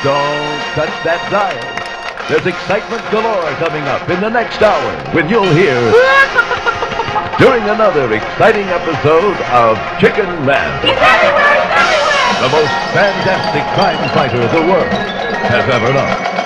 Don't touch that dial. There's excitement galore coming up in the next hour when you'll hear during another exciting episode of Chicken Man. He's everywhere! He's everywhere! The most fantastic crime fighter the world has ever known.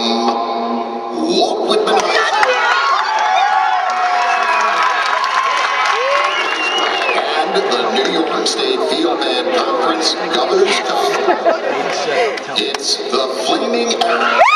From Walt Whitman High And the New York State Field Band Conference Governor's Cup. It's the Flaming Arrow.